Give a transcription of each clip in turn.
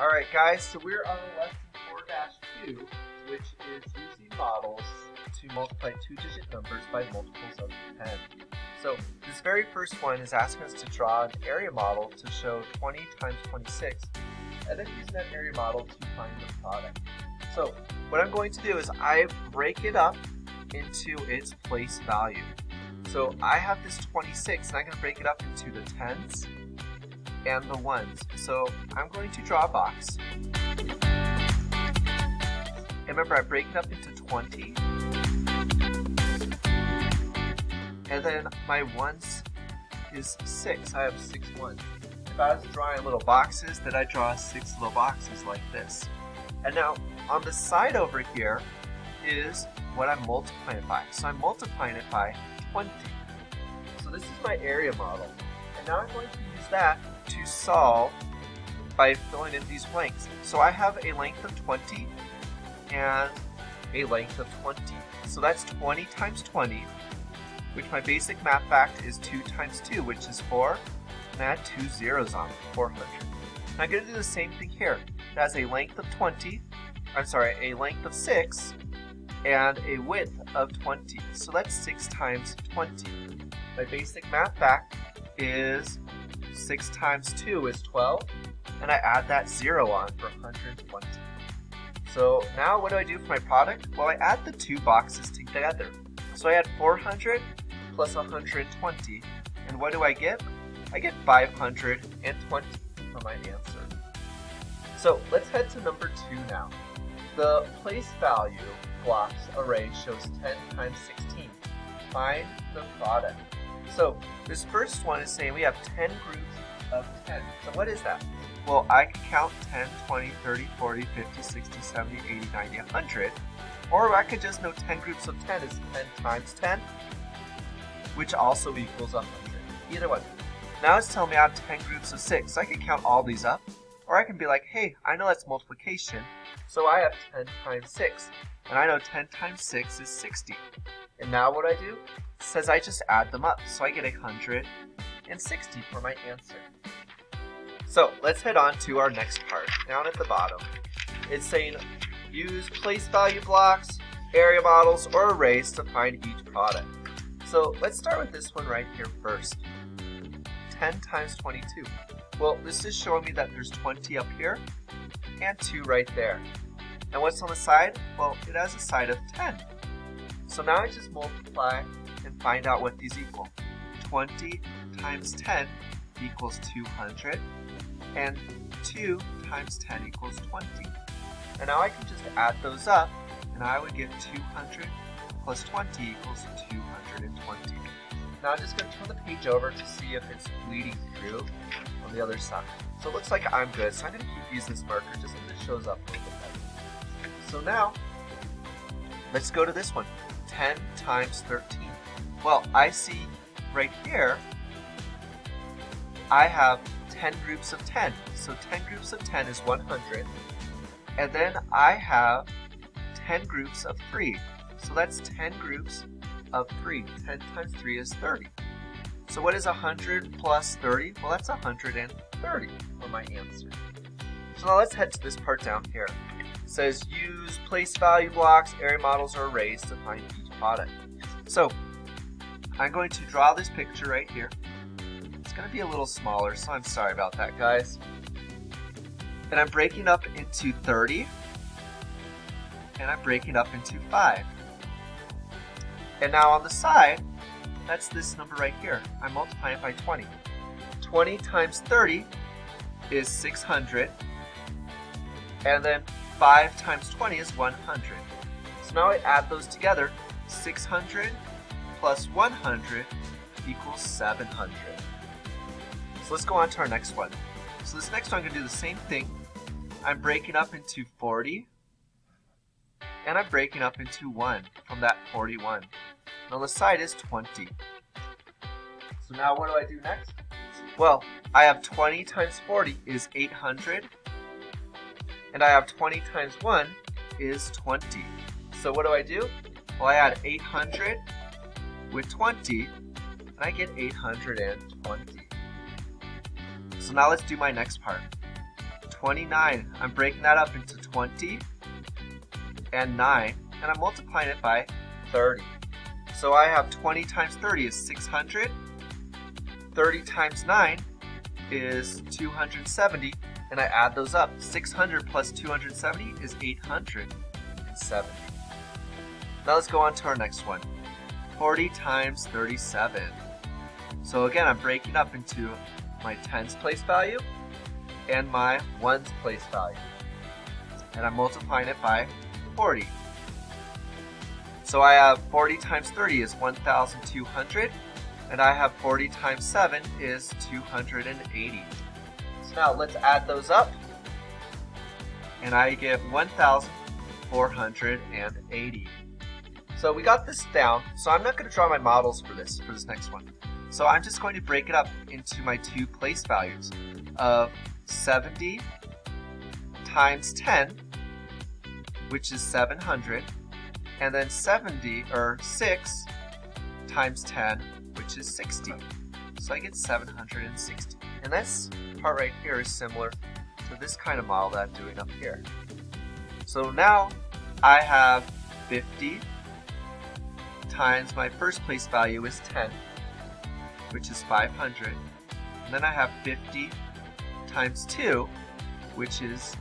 Alright guys, so we're on lesson 4-2, which is using models to multiply two-digit numbers by multiples of 10. So this very first one is asking us to draw an area model to show 20 times 26, and then using that area model to find the product. So what I'm going to do is I break it up into its place value. So I have this 26, and I'm going to break it up into the tens, and the ones. So I'm going to draw a box. And remember, I break it up into 20. And then my ones is 6. I have six ones. If I was drawing little boxes, then I draw 6 little boxes like this. And now, on the side over here is what I'm multiplying by. So I'm multiplying it by 20. So this is my area model. And now I'm going to use that to solve by filling in these blanks. So I have a length of 20 and a length of 20. So that's 20 times 20, which my basic math fact is 2 times 2, which is 4, and add two zeros on it, 400. Now I'm going to do the same thing here. It has a length of 20, I'm sorry, a length of 6, and a width of 20. So that's 6 times 20. My basic math fact is 6 times 2 is 12, and I add that 0 on for 120. So now what do I do for my product? Well, I add the two boxes together. So I add 400 plus 120, and what do I get? I get 520 for my answer. So let's head to number 2 now. The place value blocks array shows 10 times 16. Find the product. So this first one is saying we have 10 groups of 10. So what is that? Well, I can count 10, 20, 30, 40, 50, 60, 70, 80, 90, 100. Or I could just know 10 groups of 10 is 10 times 10, which also equals 100. Either one. Now it's telling me I have 10 groups of 6. So I can count all these up. Or I can be like, hey, I know that's multiplication, so I have 10 times 6. And I know 10 times 6 is 60. And now what I do? It says I just add them up. So I get 160 for my answer. So let's head on to our next part. Down at the bottom, it's saying use place value blocks, area models, or arrays to find each product. So let's start with this one right here first. 10 times 22. Well, this is showing me that there's 20 up here and 2 right there. And what's on the side? Well, it has a side of 10. So now I just multiply and find out what these equal. 20 times 10 equals 200 and 2 times 10 equals 20. And now I can just add those up, and I would get 200 plus 20 equals 220. Now I'm just going to turn the page over to see if it's bleeding through on the other side. So it looks like I'm good, so I'm going to keep using this marker just so it shows up a little bit better. So now, let's go to this one. 10 times 13. Well, I see right here, I have 10 groups of 10. So 10 groups of 10 is 100. And then I have 10 groups of 3. So that's 10 groups of 3. 10 times 3 is 30. So what is 100 plus 30? Well, that's 130 for my answer. So now let's head to this part down here. It says use place value blocks, area models, or arrays to find each product. So I'm going to draw this picture right here It's going to be a little smaller, so I'm sorry about that, guys. And I'm breaking up into 30, and I'm breaking up into 5. And now on the side, that's this number right here. I'm multiplying it by 20. 20 times 30 is 600, and then 5 times 20 is 100. So now I add those together. 600 plus 100 equals 700. So let's go on to our next one. So this next one, I'm going to do the same thing. I'm breaking up into 40, and I'm breaking up into 1 from that 41. Now the side is 20. So now what do I do next? Well, I have 20 times 40 is 800, and I have 20 times 1 is 20. So what do I do? Well, I add 800 with 20, and I get 820. So now let's do my next part. 29. I'm breaking that up into 20 and 9, and I'm multiplying it by 30. So I have 20 times 30 is 600. 30 times 9 is 270, and I add those up. 600 plus 270 is 870. Now let's go on to our next one. 40 times 37. So again, I'm breaking up into my tens place value and my ones place value. And I'm multiplying it by 40. So I have 40 times 30 is 1,200, and I have 40 times 7 is 280. So now let's add those up, and I get 1,480. So we got this down, so I'm not going to draw my models for this, for this next one. So I'm just going to break it up into my two place values of 70 times 10, which is 700, and then 70, or 6 times 10, which is 60. So I get 760. And this part right here is similar to this kind of model that I'm doing up here. So now I have 50 times my first place value is 10, which is 500. And then I have 50 times 2, which is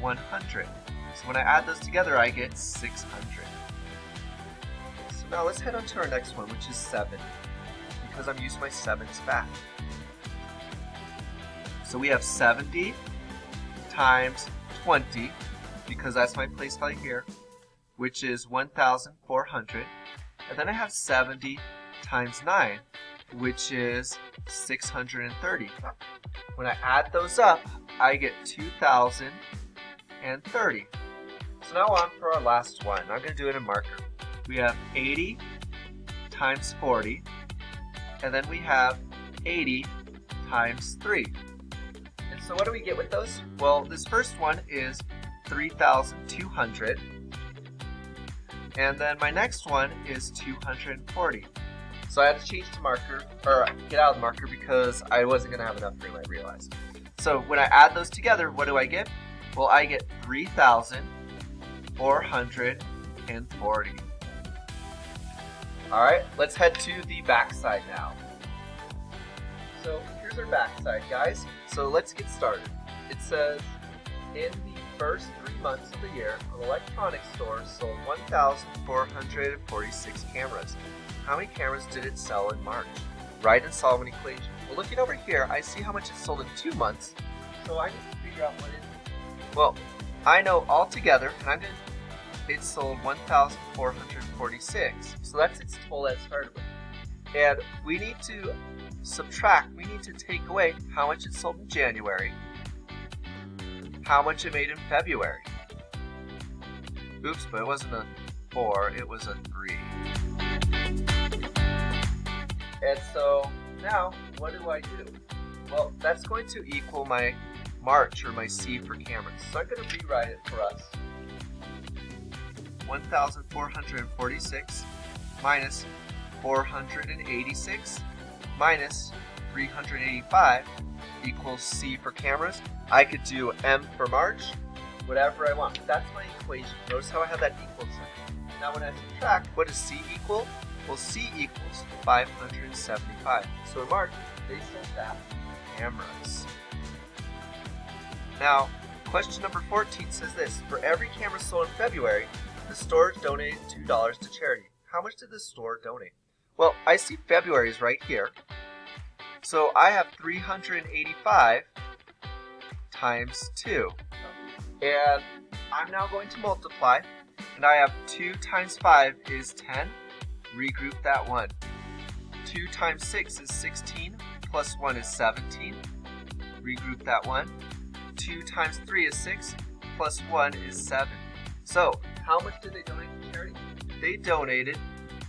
100. So when I add those together, I get 600. So now let's head on to our next one, which is 7, because I'm using my 7s back. So we have 70 times 20, because that's my place value here, which is 1,400. And then I have 70 times 9, which is 630. When I add those up, I get 2,030. So now on for our last one. I'm going to do it in marker. We have 80 times 40, and then we have 80 times 3. And so what do we get with those? Well, this first one is 3,200. And then my next one is 240. So I had to change to marker, or get out of the marker because I wasn't going to have enough room, I realized. So when I add those together, what do I get? Well, I get 3,440. Alright, let's head to the backside now. So here's our backside, guys. So let's get started. It says, in the first three months of the year, an electronics store sold 1,446 cameras. How many cameras did it sell in March? Write and solve an equation. Well, looking over here, I see how much it sold in two months, so I need to figure out what it is. Well, I know altogether, and I'm going to, it sold 1,446, so that's its it started with. And we need to subtract, we need to take away how much it sold in January, how much it made in February. Oops, but it wasn't a 4, it was a 3. And so now, what do I do? Well, that's going to equal my March or my C for cameras. So I'm going to rewrite it for us. 1,446 minus 486 minus 385 equals C for cameras. I could do M for March, whatever I want. That's my equation. Notice how I have that equal sign. Now when I subtract, what does C equal? Well, C equals 575. So in March, they sold that cameras. Now, question number 14 says this. For every camera sold in February, the store donated $2 to charity. How much did the store donate? Well, I see February's right here. So I have 385 times 2. And I'm now going to multiply. And I have 2 times 5 is 10 regroup that 1. 2 times 6 is 16, plus 1 is 17. Regroup that 1. 2 times 3 is 6, plus 1 is 7. So, how much did they donate to charity? They donated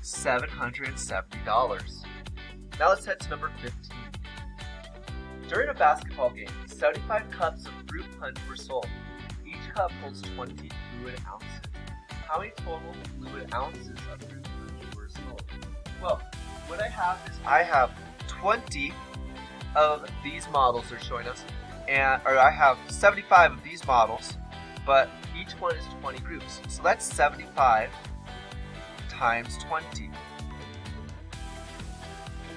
$770. Now let's head to number 15. During a basketball game, 75 cups of fruit punch were sold. Each cup holds 20 fluid ounces. How many total fluid ounces of fruit punch were sold? well, what I have is I have 20 of these models they're showing us. and or I have 75 of these models, but one is 20 groups. So that's 75 times 20.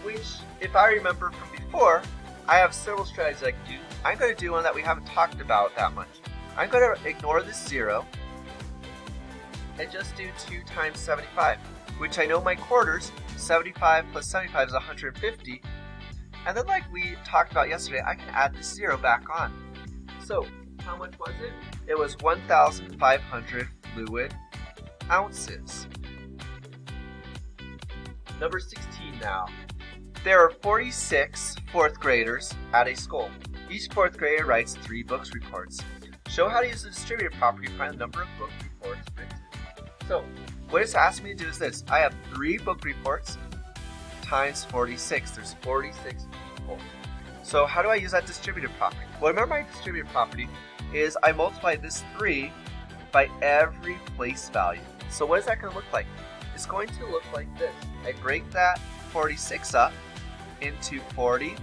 Which, if I remember from before, I have several strategies I can do. I'm going to do one that we haven't talked about that much. I'm going to ignore this zero and just do 2 times 75, which I know my quarters, 75 plus 75 is 150. And then like we talked about yesterday, I can add this zero back on. So how much was it? It was 1,500 fluid ounces. Number 16 now. There are 46 fourth graders at a school. Each fourth grader writes three books reports. Show how to use the distributed property to find the number of book reports printed. So, what it's asking me to do is this. I have three book reports times 46. There's 46 people. So how do I use that distributed property? Well, remember my distributed property is I multiply this 3 by every place value. So what is that going to look like? It's going to look like this. I break that 46 up into 40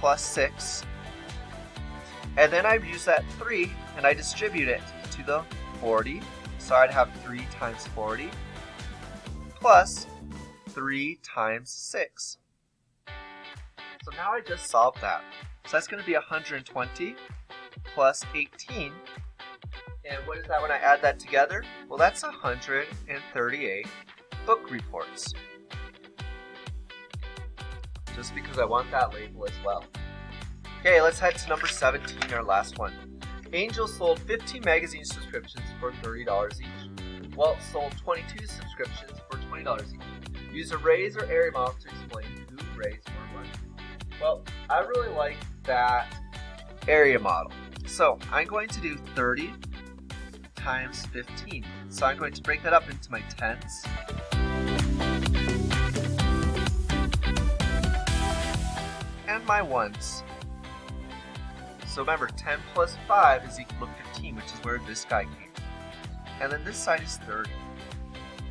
plus 6. And then I use that 3 and I distribute it to the 40. So I'd have 3 times 40 plus 3 times 6. So now I just solved that. So that's going to be 120 plus 18. And what is that when I add that together? Well, that's 138 book reports. Just because I want that label as well. Okay, let's head to number 17, our last one. Angel sold 15 magazine subscriptions for $30 each. Walt sold 22 subscriptions for $20 each. Use arrays or area model to explain who raised more money. Well, I really like that area model. So I'm going to do 30 times 15. So I'm going to break that up into my tens. And my ones. So remember, 10 plus 5 is equal to 15, which is where this guy came. And then this side is 30.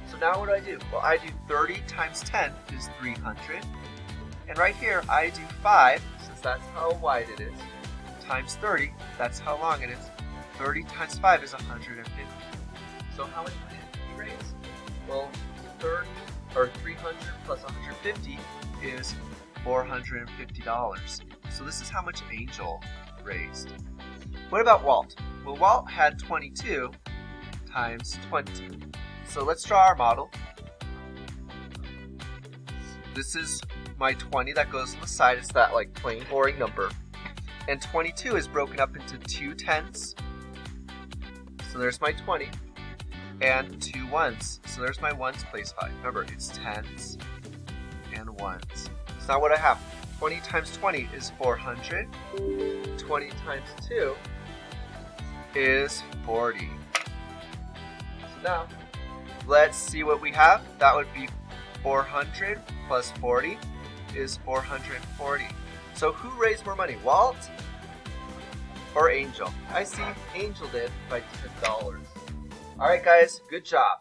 So now what do I do? Well, I do 30 times 10 is 300. And right here, I do 5, since that's how wide it is, times 30, that's how long it is. 30 times 5 is 150. So how much money did he raise? Well, 30 or 300 plus 150 is $450. So this is how much Angel raised. What about Walt? Well, Walt had 22 times 20. So let's draw our model. This is my 20 that goes on the side. It's that like plain boring number. And 22 is broken up into two tenths. So there's my 20. And two ones. So there's my ones place value. Remember, it's tens and ones. So now what I have? 20 times 20 is 400. 20 times 2 is 40. So now, let's see what we have. That would be 400 plus 40 is 440. So who raised more money, Walt or Angel? I see Angel did by $10. Alright guys, good job.